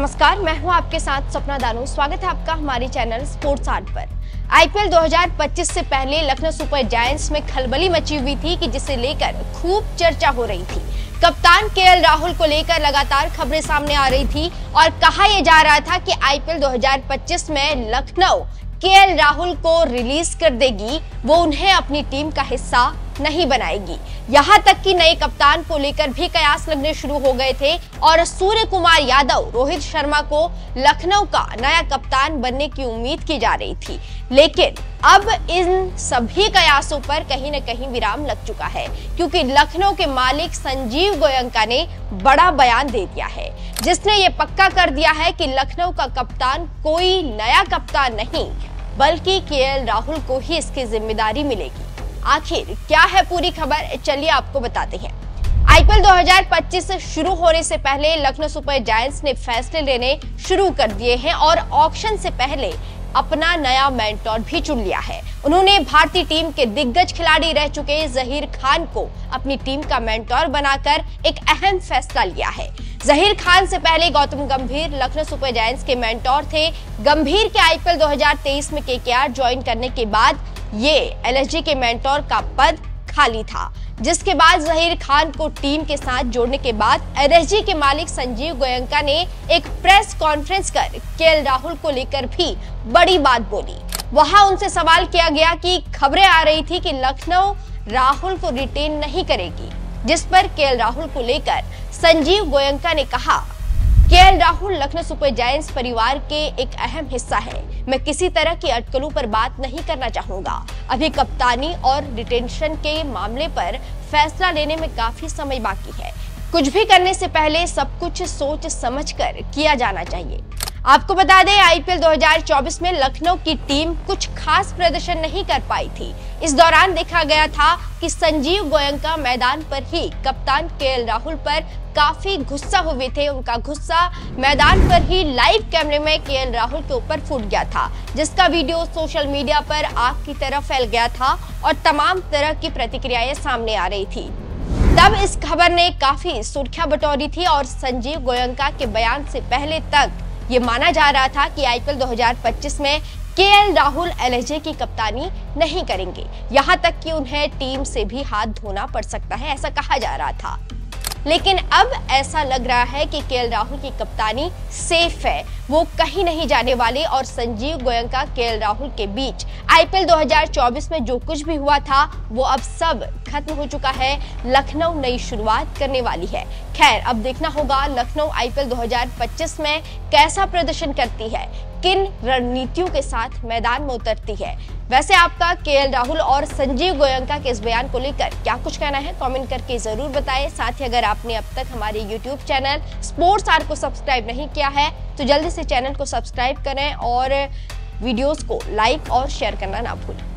नमस्कार, मैं हूँ आपके साथ सपना दानू। स्वागत है आपका हमारे चैनल स्पोर्ट्स आर्ट पर। आईपीएल 2025 से पहले लखनऊ सुपर जायंट्स में खलबली मची हुई थी कि जिसे लेकर खूब चर्चा हो रही थी। कप्तान केएल राहुल को लेकर लगातार खबरें सामने आ रही थी और कहा यह जा रहा था कि आईपीएल 2025 में लखनऊ केएल राहुल को रिलीज़ कर देगी, वो उन्हें अपनी टीम का हिस्सा नहीं बनाएगी। यहाँ तक कि नए कप्तान को लेकर भी कयास लगने शुरू हो गए थे और सूर्य कुमार यादव, रोहित शर्मा को लखनऊ का नया कप्तान बनने की उम्मीद की जा रही थी। लेकिन अब इन सभी कयासों पर कहीं न कहीं विराम लग चुका है, क्योंकि लखनऊ के मालिक संजीव गोयंका ने बड़ा बयान दे दिया है। जिसने ये पक्का कर दिया है कि लखनऊ का कप्तान कोई नया कप्तान नहीं, बल्कि के राहुल को ही इसकी ज़िम्मेदारी मिलेगी। आखिर क्या है पूरी खबर? चलिए आपको बताते हैं। आईपीएल 2025 शुरू होने से पहले लखनऊ सुपर जायंट्स ने फैसले लेने शुरू कर दिए हैं और ऑक्शन से पहले अपना नया मेंटोर भी चुन लिया है। उन्होंने भारतीय टीम के दिग्गज खिलाड़ी रह चुके जहीर खान को अपनी टीम का मेंटोर बनाकर एक अहम फैसला लिया है। जहीर खान से पहले गौतम गंभीर लखनऊ सुपर जायंट्स के मेंटोर थे। गंभीर के आईपीएल 2023 में केकेआर ज्वाइन करने के बाद ये एलएसजी के मेंटोर का पद खाली था, जिसके बाद जहीर खान को टीम के साथ जोड़ने के बाद एलएसजी के मालिक संजीव गोयंका ने एक प्रेस कॉन्फ्रेंस कर के राहुल को लेकर भी बड़ी बात बोली। वहाँ उनसे सवाल किया गया कि खबरें आ रही थी कि लखनऊ राहुल को रिटेन नहीं करेगी, जिस पर के राहुल को लेकर संजीव गोयंका ने कहा के राहुल लखनऊ सुपर जायंट्स परिवार के एक अहम हिस्सा है। मैं किसी तरह की अटकलों पर बात नहीं करना चाहूँगा। अभी कप्तानी और डिटेंशन के मामले पर फैसला लेने में काफ़ी समय बाकी है। कुछ भी करने से पहले सब कुछ सोच समझ कर किया जाना चाहिए। आपको बता दें, आईपीएल 2024 में लखनऊ की टीम कुछ खास प्रदर्शन नहीं कर पाई थी। इस दौरान देखा गया था कि संजीव गोयंका मैदान पर ही कप्तान के राहुल पर काफ़ी गुस्सा हुए थे। उनका गुस्सा मैदान पर ही लाइव कैमरे में के राहुल के ऊपर फूट गया था, जिसका वीडियो सोशल मीडिया पर आग की तरह फैल गया था और तमाम तरह की प्रतिक्रियाएँ सामने आ रही थी। तब इस खबर ने काफ़ी सुर्खियाँ बटोरी थी और संजीव गोयंका के बयान से पहले तक ये माना जा रहा था कि आईपीएल 2025 में के राहुल एलएजे की कप्तानी नहीं करेंगे। यहाँ तक कि उन्हें टीम से भी हाथ धोना पड़ सकता है, ऐसा कहा जा रहा था। लेकिन अब ऐसा लग रहा है कि के राहुल की कप्तानी सेफ़ है। वो कहीं नहीं जाने वाले और संजीव गोयंका, के राहुल के बीच। आईपीएल 2024 में जो कुछ भी हुआ था, वो अब सब खत्म हो चुका है। लखनऊ नई शुरुआत करने वाली है। खैर, अब देखना होगा लखनऊ आईपीएल 2025 में कैसा प्रदर्शन करती है। किन रणनीतियों के साथ मैदान में उतरती है। वैसे आपका के राहुल और संजीव गोयंका के इस बयान को लेकर क्या कुछ कहना है, कमेंट करके ज़रूर बताएँ। साथ ही अगर आपने अब तक हमारे यूट्यूब चैनल स्पोर्ट्स आर को सब्सक्राइब नहीं किया है तो जल्दी से चैनल को सब्सक्राइब करें और वीडियोस को लाइक और शेयर करना ना भूलें।